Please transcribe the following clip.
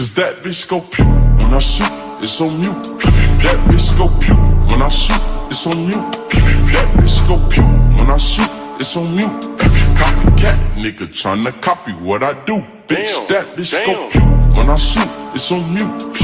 Cause that bitch go pew when I shoot, it's on mute. That bitch go pew when I shoot, it's on mute. That bitch go pew when I shoot, it's on mute. Copycat nigga tryna copy what I do. Bitch, Damn, that bitch go damn. pew when I shoot, it's on mute.